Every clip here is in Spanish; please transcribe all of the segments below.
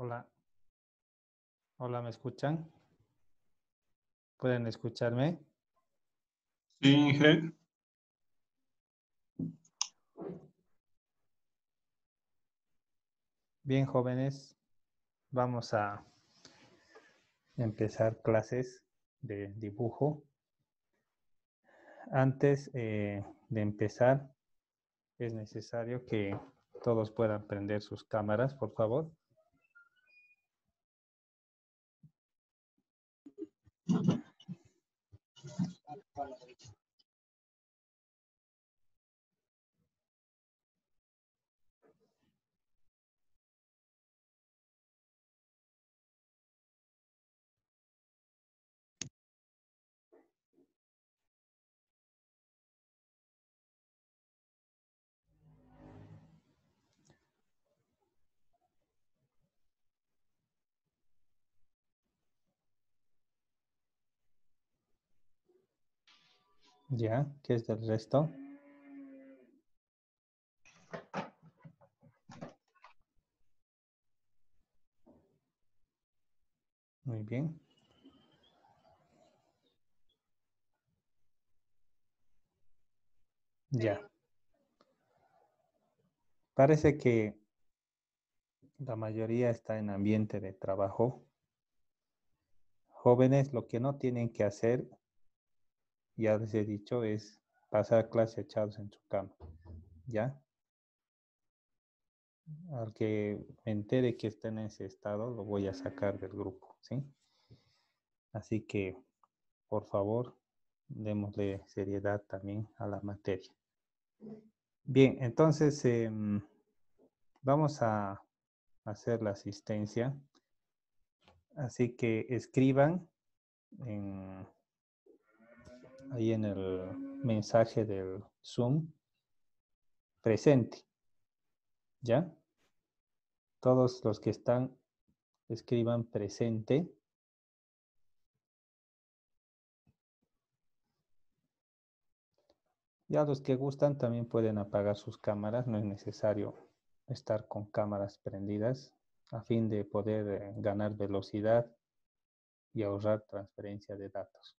Hola. Hola, ¿me escuchan? ¿Pueden escucharme? Sí, Inge. Bien, jóvenes, vamos a empezar clases de dibujo. Antes eh, de empezar, es necesario que todos puedan prender sus cámaras, por favor. vulnerability Ya, ¿qué es del resto? Muy bien. Ya. Parece que la mayoría está en ambiente de trabajo. Jóvenes, lo que no tienen que hacer, ya les he dicho, es pasar clase echados en su cama. ¿Ya? Al que me entere que está en ese estado, lo voy a sacar del grupo, ¿sí? Así que, por favor, démosle seriedad también a la materia. Bien, entonces em, vamos a hacer la asistencia. Así que escriban en, ahí en el mensaje del Zoom presente. ¿Ya? Todos los que están, escriban presente. Ya los que gustan también pueden apagar sus cámaras, no es necesario estar con cámaras prendidas a fin de poder eh, ganar velocidad y ahorrar transferencia de datos.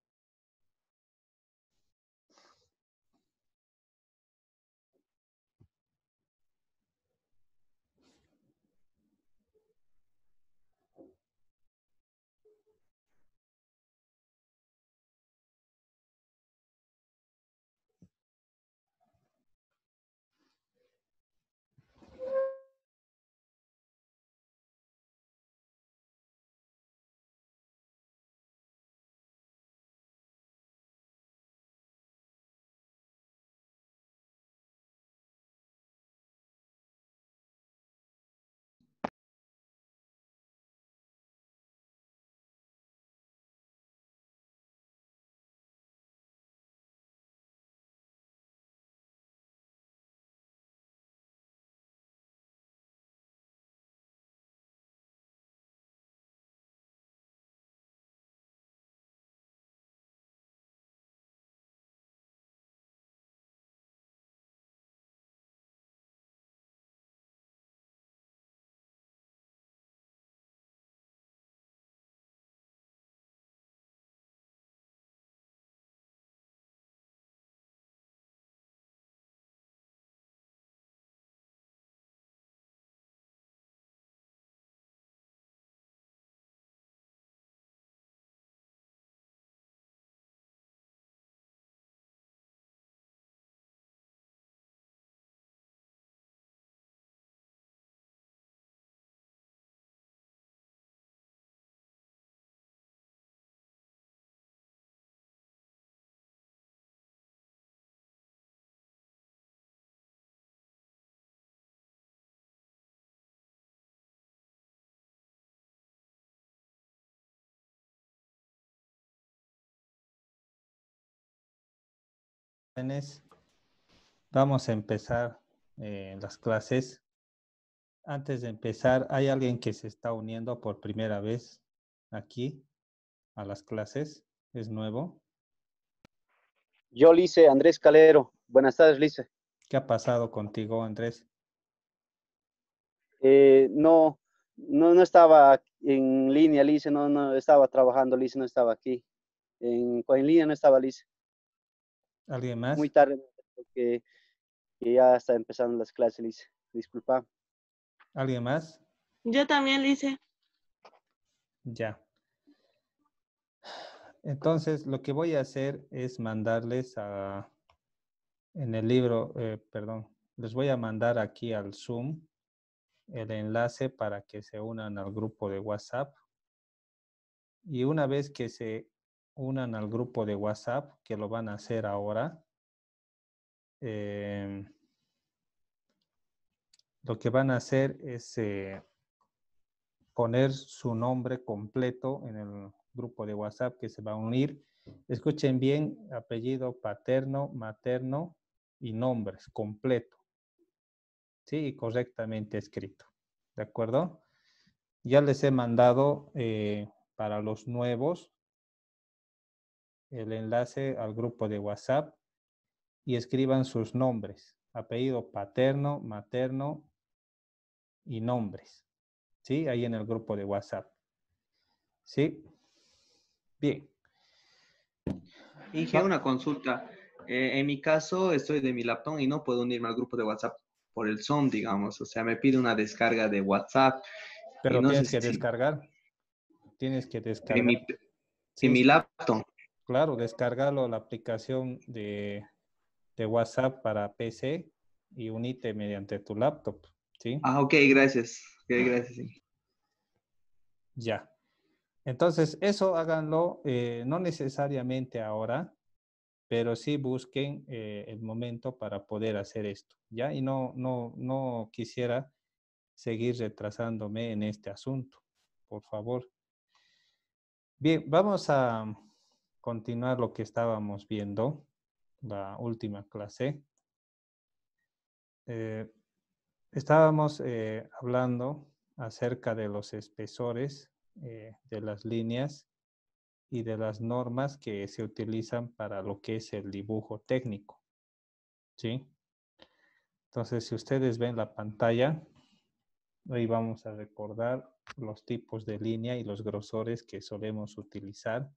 Jóvenes, vamos a empezar eh, las clases. Antes de empezar, ¿hay alguien que se está uniendo por primera vez aquí a las clases? ¿Es nuevo? Yo, Lice, Andrés Calero. Buenas tardes, Lice. ¿Qué ha pasado contigo, Andrés? Eh, no, no, no estaba en línea, Lice, no, no estaba trabajando, Lice, no estaba aquí. En, en línea no estaba, Lice. ¿Alguien más? Muy tarde, porque ya está empezando las clases, Lice. Disculpa. ¿Alguien más? Yo también, Lice. Ya. Entonces, lo que voy a hacer es mandarles a, en el libro, eh, perdón, les voy a mandar aquí al Zoom el enlace para que se unan al grupo de WhatsApp. Y una vez que se unan al grupo de WhatsApp, que lo van a hacer ahora, em, lo que van a hacer es eh, poner su nombre completo en el grupo de WhatsApp que se va a unir. Escuchen bien, apellido paterno, materno y nombres completo. Sí, correctamente escrito. ¿De acuerdo? Ya les he mandado eh, para los nuevos el enlace al grupo de WhatsApp y escriban sus nombres, apellido paterno, materno y nombres. ¿Sí? Ahí en el grupo de WhatsApp. ¿Sí? Bien. Inge, una consulta. Eh, en mi caso, estoy de mi laptop y no puedo unirme al grupo de WhatsApp por el Zoom, digamos. O sea, me pide una descarga de WhatsApp. Pero tienes que descargar. Tienes que descargar. En mi, en mi laptop. Claro, descargarlo la aplicación de, de WhatsApp para PC y unite mediante tu laptop. ¿sí? Ah, ok, gracias. Okay, gracias. Ya. Entonces, eso háganlo eh, no necesariamente ahora, pero sí busquen eh, el momento para poder hacer esto, ¿ya? Y no, no, no quisiera seguir retrasándome en este asunto, por favor. Bien, vamos a continuar lo que estábamos viendo, la última clase. Eh, estábamos hablando acerca de los espesores eh, de las líneas y de las normas que se utilizan para lo que es el dibujo técnico. ¿Sí? Entonces, si ustedes ven la pantalla, hoy vamos a recordar los tipos de línea y los grosores que solemos utilizar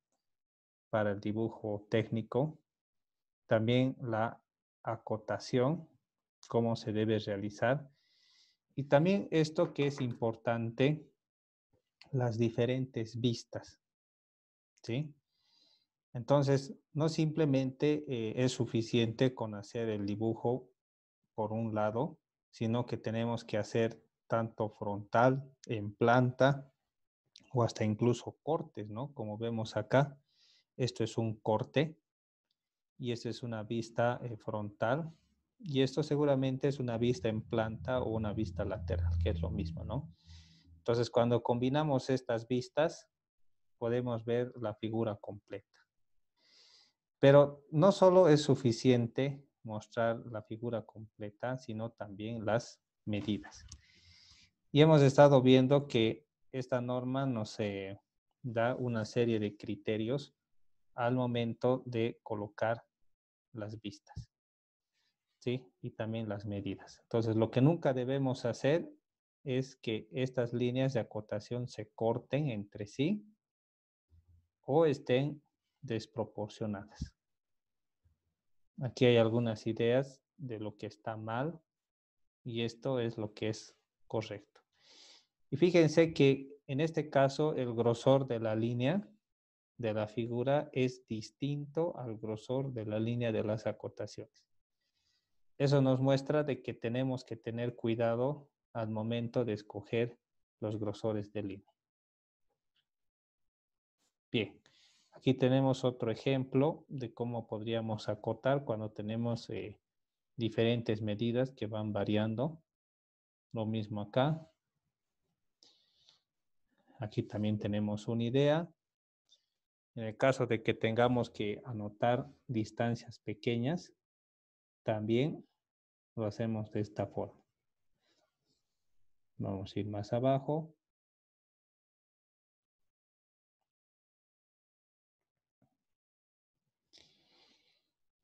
para el dibujo técnico. También la acotación, cómo se debe realizar. Y también esto que es importante las diferentes vistas. ¿Sí? Entonces, no simplemente eh, es suficiente con hacer el dibujo por un lado, sino que tenemos que hacer tanto frontal, en planta, o hasta incluso cortes, ¿no? Como vemos acá, esto es un corte y esta es una vista eh, frontal y esto seguramente es una vista en planta o una vista lateral, que es lo mismo, ¿no? Entonces, cuando combinamos estas vistas, podemos ver la figura completa. Pero no solo es suficiente mostrar la figura completa, sino también las medidas. Y hemos estado viendo que esta norma nos eh, da una serie de criterios al momento de colocar las vistas. ¿Sí? Y también las medidas. Entonces, lo que nunca debemos hacer es que estas líneas de acotación se corten entre sí o estén desproporcionadas. Aquí hay algunas ideas de lo que está mal y esto es lo que es correcto. Y fíjense que en este caso el grosor de la línea de la figura es distinto al grosor de la línea de las acotaciones. Eso nos muestra de que tenemos que tener cuidado al momento de escoger los grosores de línea. Bien, aquí tenemos otro ejemplo de cómo podríamos acotar cuando tenemos eh, diferentes medidas que van variando. Lo mismo acá. Aquí también tenemos una idea. En el caso de que tengamos que anotar distancias pequeñas, también lo hacemos de esta forma. Vamos a ir más abajo.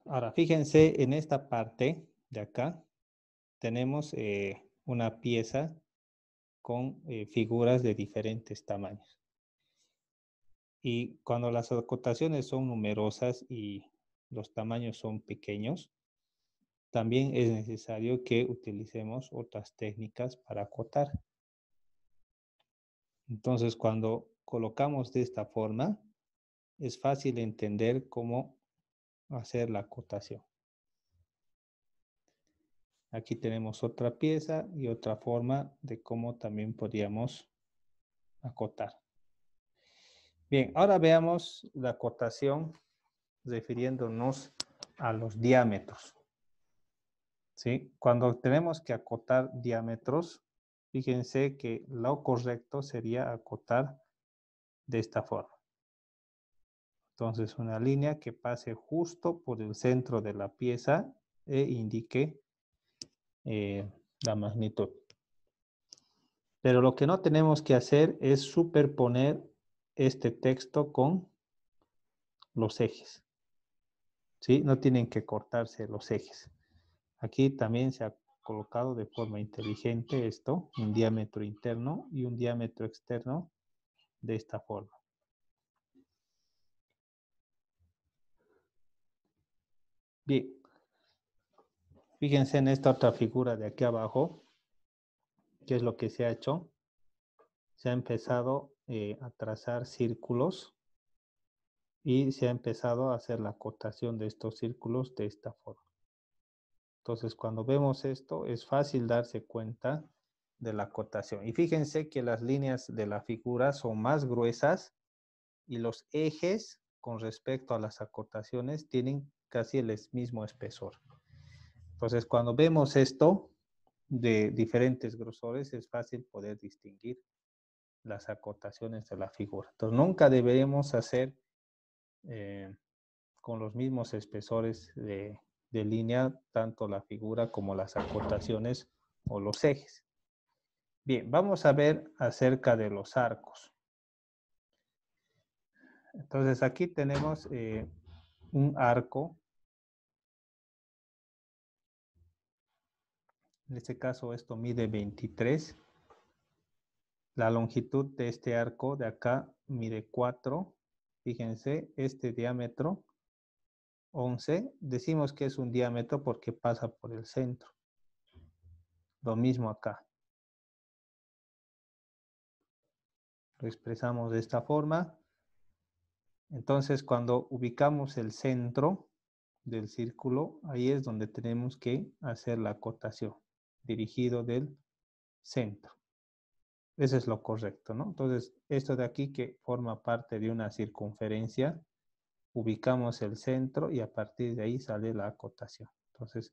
Ahora, fíjense en esta parte de acá, tenemos eh, una pieza con eh, figuras de diferentes tamaños. Y cuando las acotaciones son numerosas y los tamaños son pequeños, también es necesario que utilicemos otras técnicas para acotar. Entonces, cuando colocamos de esta forma, es fácil entender cómo hacer la acotación. Aquí tenemos otra pieza y otra forma de cómo también podríamos acotar. Bien, ahora veamos la acotación refiriéndonos a los diámetros. ¿Sí? Cuando tenemos que acotar diámetros, fíjense que lo correcto sería acotar de esta forma. Entonces, una línea que pase justo por el centro de la pieza e indique eh, la magnitud. Pero lo que no tenemos que hacer es superponer este texto con los ejes. ¿Sí? No tienen que cortarse los ejes. Aquí también se ha colocado de forma inteligente esto, un diámetro interno y un diámetro externo de esta forma. Bien, Fíjense en esta otra figura de aquí abajo, ¿qué es lo que se ha hecho? Se ha empezado eh, a trazar círculos y se ha empezado a hacer la acotación de estos círculos de esta forma. Entonces, cuando vemos esto, es fácil darse cuenta de la acotación. Y fíjense que las líneas de la figura son más gruesas y los ejes con respecto a las acotaciones tienen casi el mismo espesor. Entonces, cuando vemos esto de diferentes grosores, es fácil poder distinguir las acotaciones de la figura. Entonces, nunca deberemos hacer eh, con los mismos espesores de, línea, tanto la figura como las acotaciones o los ejes. Bien, vamos a ver acerca de los arcos. Entonces, aquí tenemos eh, un arco En este caso esto mide 23. La longitud de este arco de acá mide 4. Fíjense, este diámetro 11. Decimos que es un diámetro porque pasa por el centro. Lo mismo acá. Lo expresamos de esta forma. Entonces, cuando ubicamos el centro del círculo, ahí es donde tenemos que hacer la acotación dirigido del centro. Eso es lo correcto, ¿no? Entonces, esto de aquí que forma parte de una circunferencia, ubicamos el centro y a partir de ahí sale la acotación. Entonces,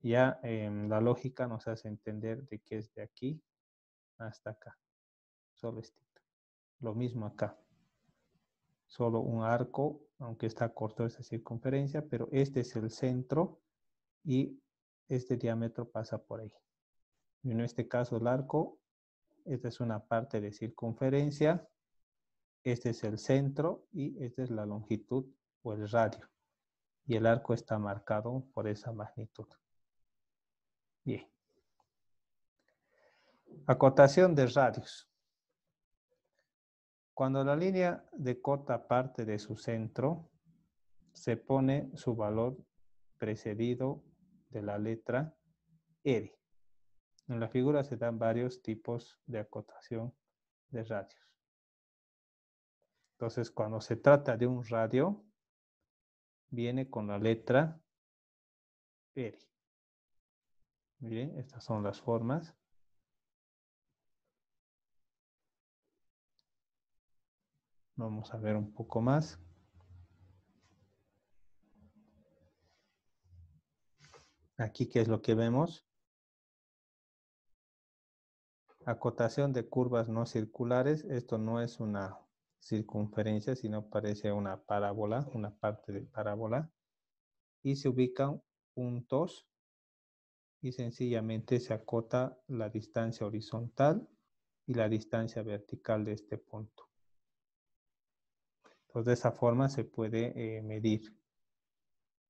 ya la lógica nos hace entender de que es de aquí hasta acá. Solo estito. Lo mismo acá. Solo un arco, aunque está corto esa circunferencia, pero este es el centro y este diámetro pasa por ahí. En este caso el arco, esta es una parte de circunferencia, este es el centro y esta es la longitud o el radio. Y el arco está marcado por esa magnitud. Bien. Acotación de radios. Cuando la línea de cota parte de su centro, se pone su valor precedido de la letra R. En la figura se dan varios tipos de acotación de radios. Entonces, cuando se trata de un radio, viene con la letra R. Miren, estas son las formas. Vamos a ver un poco más. Aquí, ¿qué es lo que vemos? Acotación de curvas no circulares. Esto no es una circunferencia, sino parece una parábola, una parte de parábola. Y se ubican puntos y sencillamente se acota la distancia horizontal y la distancia vertical de este punto. Entonces, de esa forma se puede eh, medir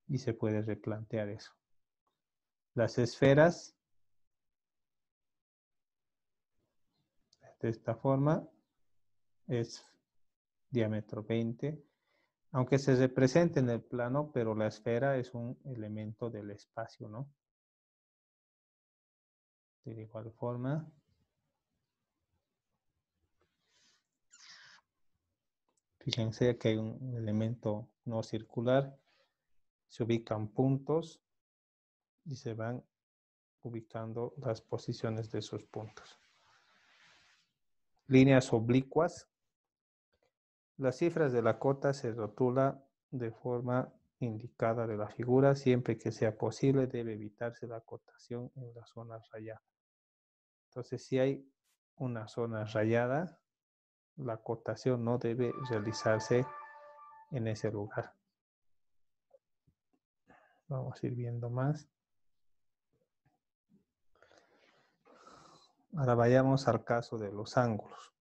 y se puede replantear eso. Las esferas de esta forma es diámetro 20, aunque se represente en el plano, pero la esfera es un elemento del espacio, ¿no? De igual forma, fíjense que hay un elemento no circular, se ubican puntos y se van ubicando las posiciones de esos puntos. Líneas oblicuas. Las cifras de la cota se rotula de forma indicada de la figura. Siempre que sea posible debe evitarse la cotación en la zona rayada. Entonces, si hay una zona rayada, la cotación no debe realizarse en ese lugar. Vamos a ir viendo más. Ahora vayamos al caso de los ángulos.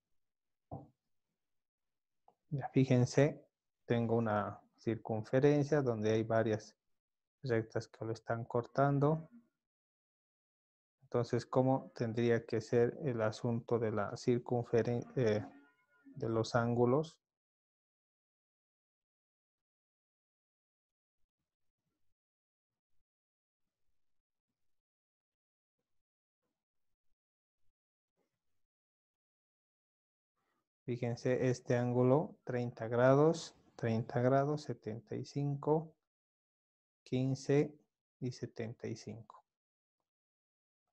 Ya fíjense, tengo una circunferencia donde hay varias rectas que lo están cortando. Entonces, ¿cómo tendría que ser el asunto de la circunferencia eh, de los ángulos? Fíjense este ángulo 30 grados, 30 grados, 75, 15 y 75.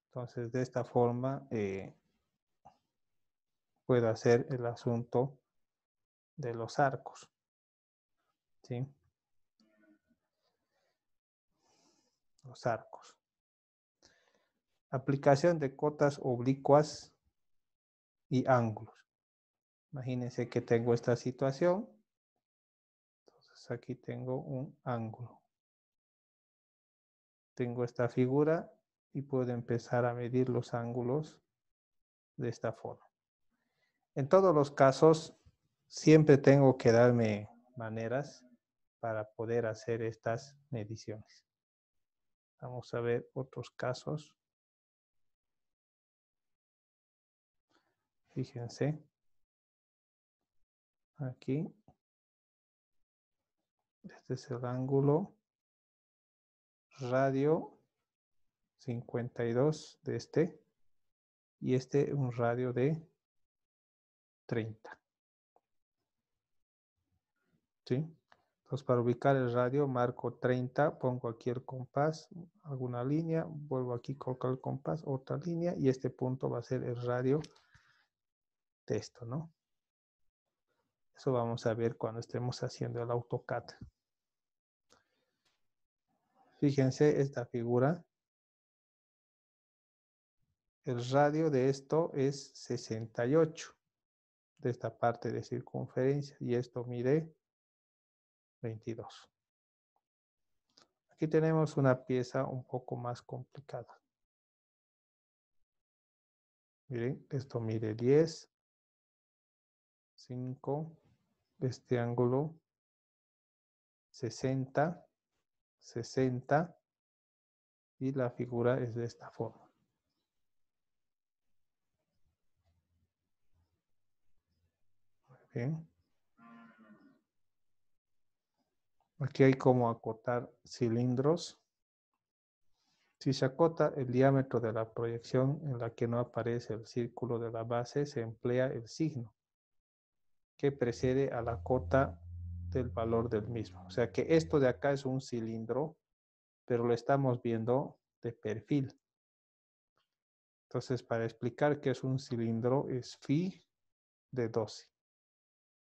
Entonces de esta forma eh, puedo hacer el asunto de los arcos. ¿Sí? Los arcos. Aplicación de cotas oblicuas y ángulos. Imagínense que tengo esta situación. Entonces aquí tengo un ángulo. Tengo esta figura y puedo empezar a medir los ángulos de esta forma. En todos los casos, siempre tengo que darme maneras para poder hacer estas mediciones. Vamos a ver otros casos. Fíjense aquí. Este es el ángulo radio 52 de este y este un radio de 30. ¿Sí? Entonces para ubicar el radio marco 30, pongo aquí el compás, alguna línea, vuelvo aquí, colocar el compás, otra línea y este punto va a ser el radio de esto, ¿no? Eso vamos a ver cuando estemos haciendo el AutoCAD. Fíjense esta figura. El radio de esto es 68 de esta parte de circunferencia y esto mide 22. Aquí tenemos una pieza un poco más complicada. Miren, esto mide 10, 5, este ángulo 60, 60 y la figura es de esta forma. Muy bien. Aquí hay como acotar cilindros. Si se acota el diámetro de la proyección en la que no aparece el círculo de la base, se emplea el signo que precede a la cota del valor del mismo. O sea que esto de acá es un cilindro, pero lo estamos viendo de perfil. Entonces, para explicar qué es un cilindro, es phi de 12,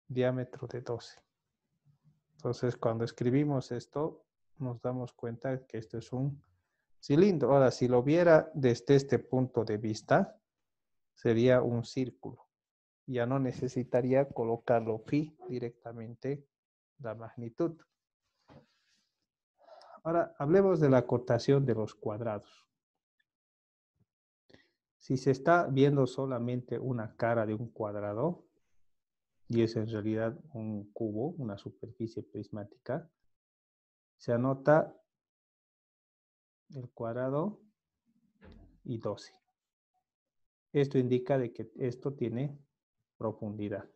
diámetro de 12. Entonces, cuando escribimos esto, nos damos cuenta que esto es un cilindro. Ahora, si lo viera desde este punto de vista, sería un círculo ya no necesitaría colocarlo phi directamente la magnitud. Ahora, hablemos de la acotación de los cuadrados. Si se está viendo solamente una cara de un cuadrado, y es en realidad un cubo, una superficie prismática, se anota el cuadrado y 12. Esto indica de que esto tiene profundidad.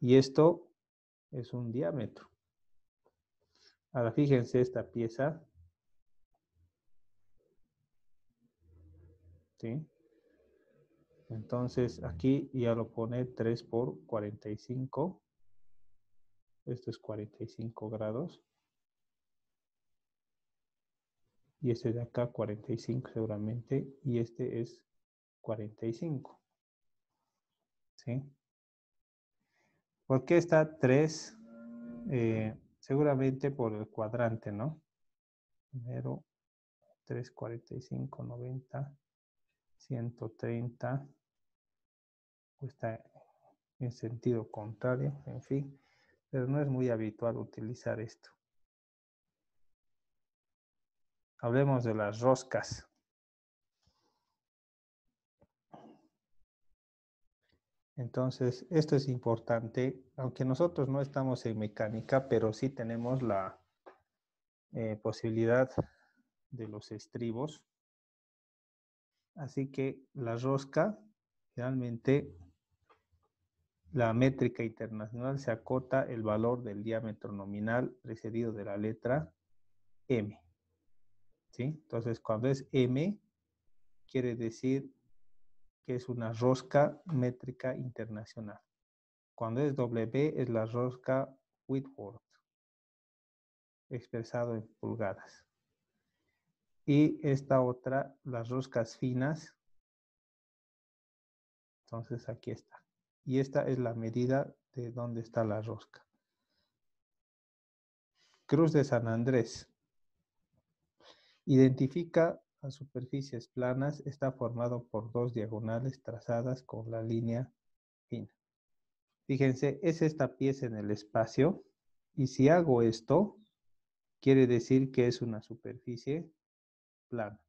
Y esto es un diámetro. Ahora fíjense esta pieza. ¿Sí? Entonces aquí ya lo pone 3 por 45. Esto es 45 grados. Y este de acá 45 seguramente. Y este es 45. ¿Sí? ¿Por qué está 3? Eh, seguramente por el cuadrante, ¿no? Primero 3, 45, 90, 130. Está en sentido contrario, en fin. Pero no es muy habitual utilizar esto. Hablemos de las roscas. Entonces, esto es importante, aunque nosotros no estamos en mecánica, pero sí tenemos la eh, posibilidad de los estribos. Así que la rosca, realmente, la métrica internacional se acota el valor del diámetro nominal precedido de la letra M. ¿Sí? Entonces, cuando es M, quiere decir que es una rosca métrica internacional. Cuando es W es la rosca Whitworth, expresado en pulgadas. Y esta otra, las roscas finas. Entonces aquí está. Y esta es la medida de dónde está la rosca. Cruz de San Andrés. Identifica a superficies planas está formado por dos diagonales trazadas con la línea fina. Fíjense, es esta pieza en el espacio y si hago esto, quiere decir que es una superficie plana.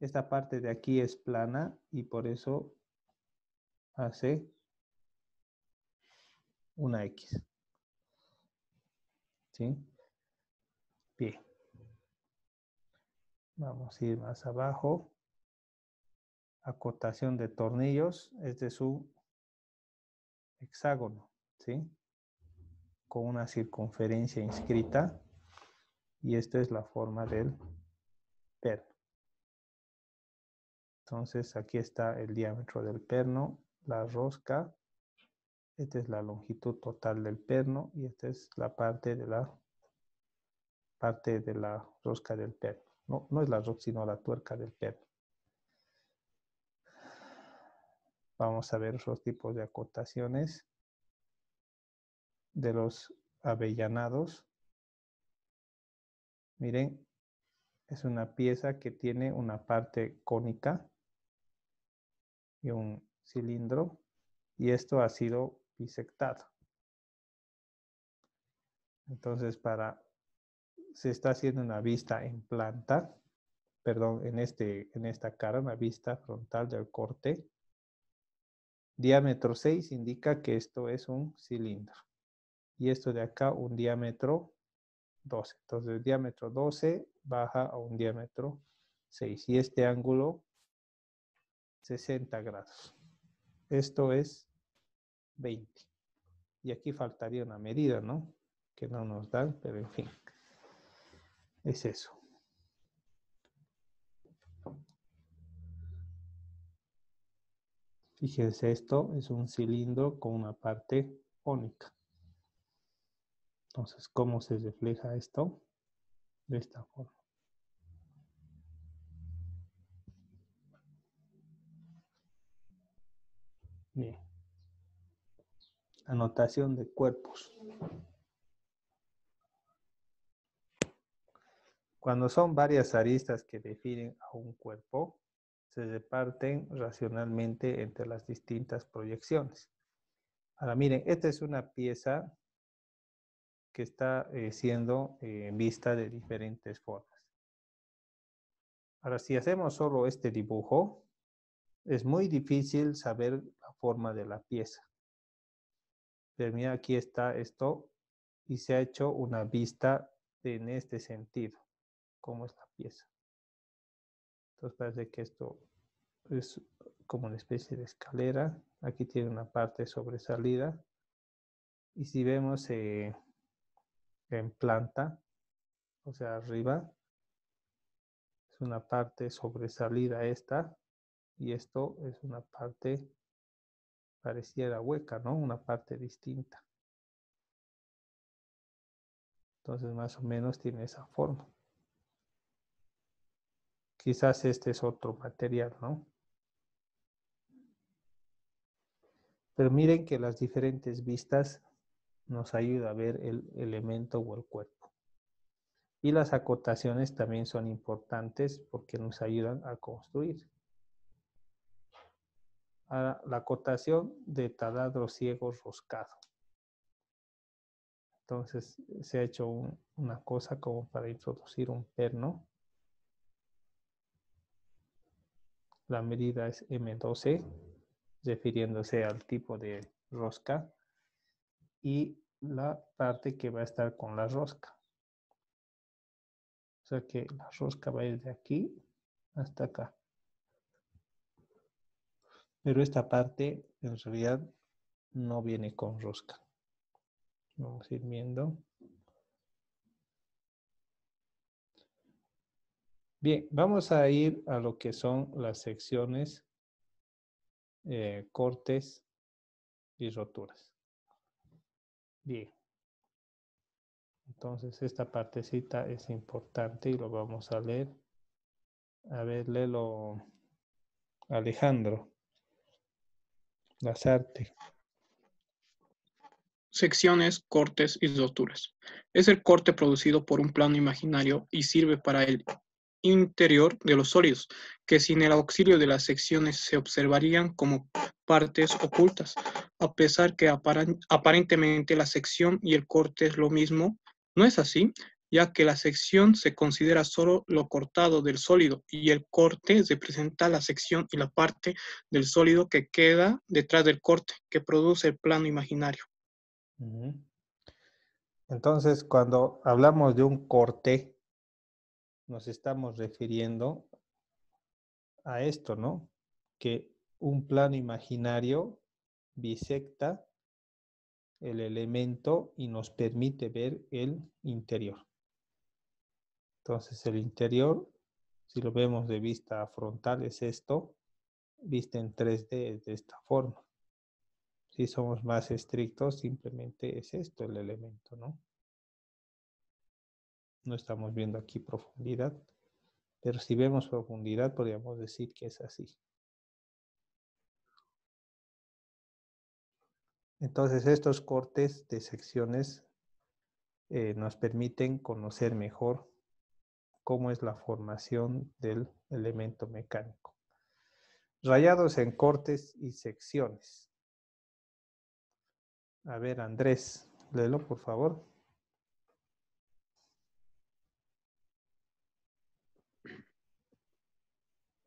Esta parte de aquí es plana y por eso hace una X. ¿Sí? Bien. Vamos a ir más abajo. Acotación de tornillos es de su hexágono, ¿sí? Con una circunferencia inscrita. Y esta es la forma del perno. Entonces aquí está el diámetro del perno, la rosca. Esta es la longitud total del perno y esta es la parte de la parte de la rosca del perno. No, no es la roca, sino la tuerca del perno. Vamos a ver otros tipos de acotaciones de los avellanados. Miren, es una pieza que tiene una parte cónica y un cilindro y esto ha sido bisectado. Entonces, para se está haciendo una vista en planta, perdón, en, este, en esta cara, una vista frontal del corte. Diámetro 6 indica que esto es un cilindro. Y esto de acá un diámetro 12. Entonces el diámetro 12 baja a un diámetro 6. Y este ángulo 60 grados. Esto es 20. Y aquí faltaría una medida, ¿no? Que no nos dan, pero en fin. Es eso. Fíjense, esto es un cilindro con una parte cónica. Entonces, ¿cómo se refleja esto? De esta forma. Bien. Anotación de cuerpos. Cuando son varias aristas que definen a un cuerpo, se reparten racionalmente entre las distintas proyecciones. Ahora miren, esta es una pieza que está eh, siendo eh, vista de diferentes formas. Ahora, si hacemos solo este dibujo, es muy difícil saber la forma de la pieza. Pero mira, aquí está esto y se ha hecho una vista en este sentido cómo es la pieza. Entonces parece que esto es como una especie de escalera. Aquí tiene una parte sobresalida. Y si vemos eh, en planta, o sea, arriba, es una parte sobresalida esta. Y esto es una parte pareciera hueca, ¿no? Una parte distinta. Entonces, más o menos tiene esa forma. Quizás este es otro material, ¿no? Pero miren que las diferentes vistas nos ayuda a ver el elemento o el cuerpo. Y las acotaciones también son importantes porque nos ayudan a construir. Ahora, la acotación de taladro ciego roscado. Entonces se ha hecho una cosa como para introducir un perno. La medida es M12, refiriéndose al tipo de rosca. Y la parte que va a estar con la rosca. O sea que la rosca va a ir de aquí hasta acá. Pero esta parte en realidad no viene con rosca. Vamos a ir viendo. Bien, vamos a ir a lo que son las secciones, eh, cortes y roturas. Bien. Entonces esta partecita es importante y lo vamos a leer. A ver, léelo Alejandro. Lazarte. Secciones, cortes y roturas. Es el corte producido por un plano imaginario y sirve para el interior de los sólidos, que sin el auxilio de las secciones se observarían como partes ocultas. A pesar que aparentemente la sección y el corte es lo mismo, no es así, ya que la sección se considera solo lo cortado del sólido y el corte representa la sección y la parte del sólido que queda detrás del corte, que produce el plano imaginario. Entonces, cuando hablamos de un corte, nos estamos refiriendo a esto, ¿no? Que un plano imaginario bisecta el elemento y nos permite ver el interior. Entonces, el interior, si lo vemos de vista frontal, es esto, vista en 3D de esta forma. Si somos más estrictos, simplemente es esto el elemento, ¿no? No estamos viendo aquí profundidad, pero si vemos profundidad, podríamos decir que es así. Entonces, estos cortes de secciones eh, nos permiten conocer mejor cómo es la formación del elemento mecánico. Rayados en cortes y secciones. A ver, Andrés, léelo por favor.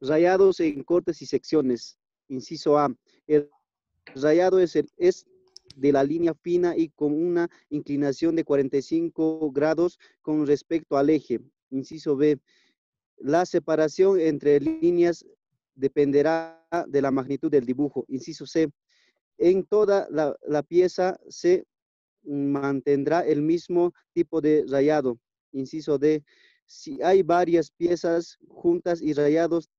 Rayados en cortes y secciones. Inciso A. El rayado es, es de la línea fina y con una inclinación de 45 grados con respecto al eje. Inciso B. La separación entre líneas dependerá de la magnitud del dibujo. Inciso C en toda la, pieza se mantendrá el mismo tipo de rayado. Inciso D, si hay varias piezas juntas y rayados,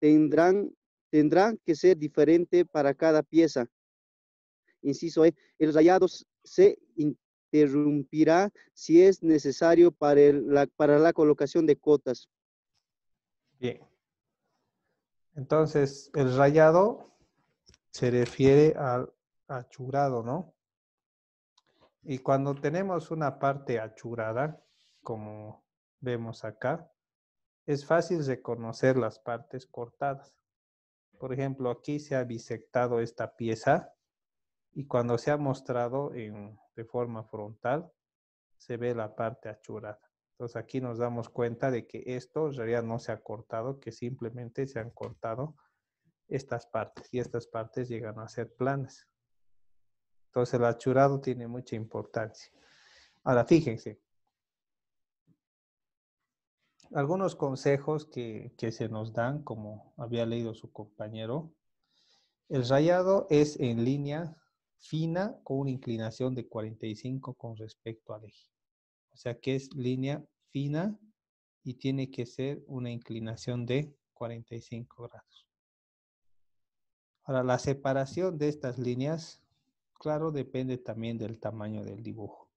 tendrán, tendrán que ser diferente para cada pieza. Inciso E, el rayado se interrumpirá si es necesario para, la, para la colocación de cotas. Bien. Entonces, el rayado se refiere al achurado, ¿no? Y cuando tenemos una parte achurada, como vemos acá, es fácil reconocer las partes cortadas. Por ejemplo, aquí se ha bisectado esta pieza y cuando se ha mostrado en, de forma frontal, se ve la parte achurada. Entonces aquí nos damos cuenta de que esto en realidad no se ha cortado, que simplemente se han cortado estas partes y estas partes llegan a ser planas. Entonces el achurado tiene mucha importancia. Ahora fíjense, algunos consejos que, que se nos dan, como había leído su compañero. El rayado es en línea fina con una inclinación de 45 con respecto al eje. O sea que es línea fina y tiene que ser una inclinación de 45 grados. Ahora, la separación de estas líneas, claro, depende también del tamaño del dibujo.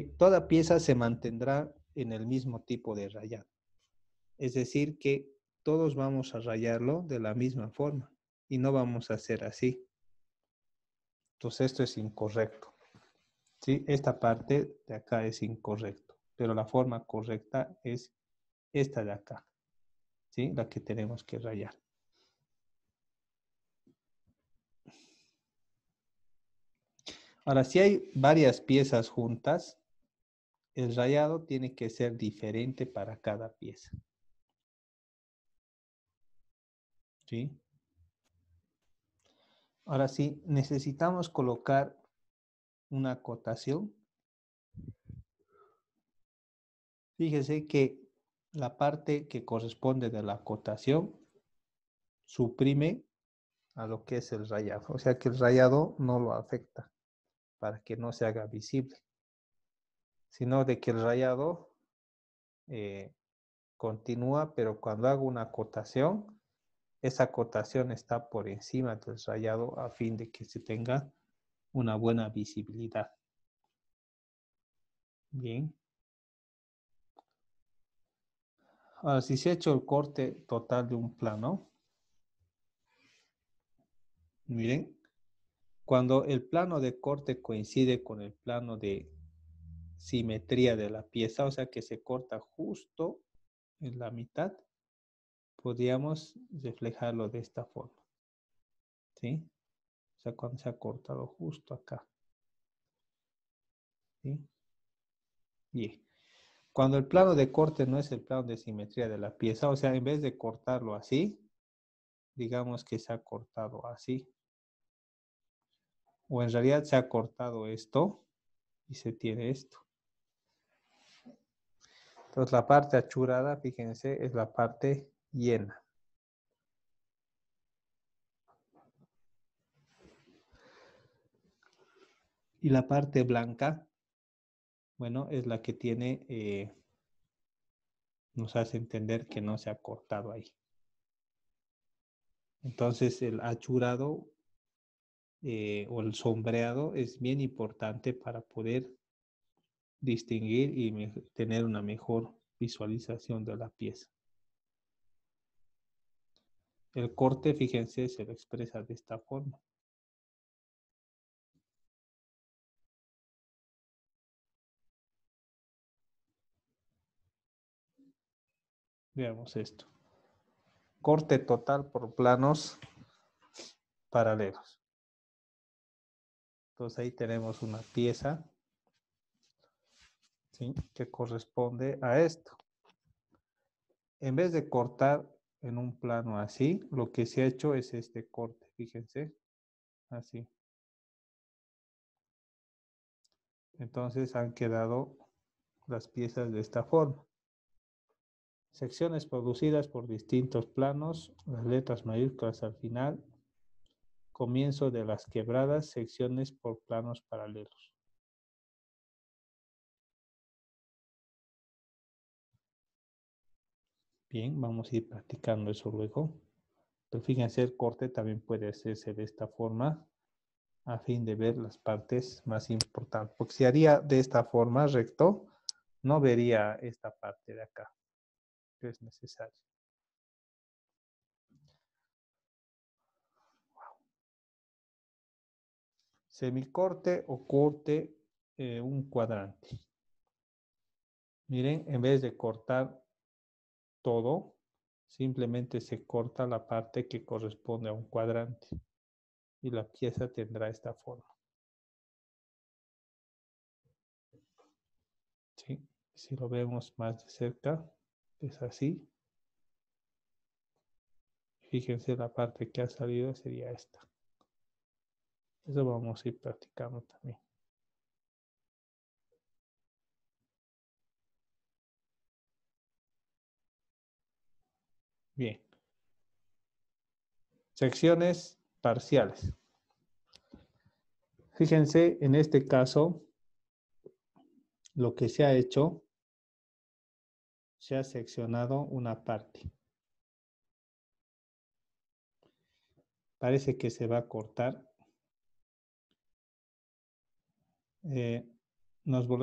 Toda pieza se mantendrá en el mismo tipo de rayado. Es decir, que todos vamos a rayarlo de la misma forma y no vamos a hacer así. Entonces esto es incorrecto. ¿Sí? Esta parte de acá es incorrecto, pero la forma correcta es esta de acá. ¿Sí? La que tenemos que rayar. Ahora, si hay varias piezas juntas, el rayado tiene que ser diferente para cada pieza. ¿Sí? Ahora sí, necesitamos colocar una acotación. Fíjese que la parte que corresponde de la acotación suprime a lo que es el rayado. O sea que el rayado no lo afecta para que no se haga visible. Sino de que el rayado eh, continúa, pero cuando hago una acotación, esa acotación está por encima del rayado a fin de que se tenga una buena visibilidad. Bien. Ahora, si se ha hecho el corte total de un plano, miren, cuando el plano de corte coincide con el plano de simetría de la pieza, o sea que se corta justo en la mitad, podríamos reflejarlo de esta forma. ¿Sí? O sea, cuando se ha cortado justo acá. ¿Sí? Bien. Cuando el plano de corte no es el plano de simetría de la pieza, o sea, en vez de cortarlo así, digamos que se ha cortado así. O en realidad se ha cortado esto y se tiene esto. Entonces la parte achurada, fíjense, es la parte llena. Y la parte blanca, bueno, es la que tiene, eh, nos hace entender que no se ha cortado ahí. Entonces el achurado eh, o el sombreado es bien importante para poder distinguir y tener una mejor visualización de la pieza. El corte, fíjense, se lo expresa de esta forma. Veamos esto. Corte total por planos paralelos. Entonces ahí tenemos una pieza que corresponde a esto. En vez de cortar en un plano así, lo que se ha hecho es este corte, fíjense, así. Entonces han quedado las piezas de esta forma. Secciones producidas por distintos planos, las letras mayúsculas al final, comienzo de las quebradas, secciones por planos paralelos. Bien, vamos a ir practicando eso luego. Pero fíjense, el corte también puede hacerse de esta forma a fin de ver las partes más importantes. Porque si haría de esta forma recto, no vería esta parte de acá, que es necesario. Semicorte o corte eh, un cuadrante. Miren, en vez de cortar todo, simplemente se corta la parte que corresponde a un cuadrante y la pieza tendrá esta forma. Si lo vemos más de cerca, es así. Fíjense la parte que ha salido sería esta. Eso vamos a ir practicando también. Bien. Secciones parciales. Fíjense, en este caso, lo que se ha hecho, se ha seccionado una parte. Parece que se va a cortar. Eh, nos volvemos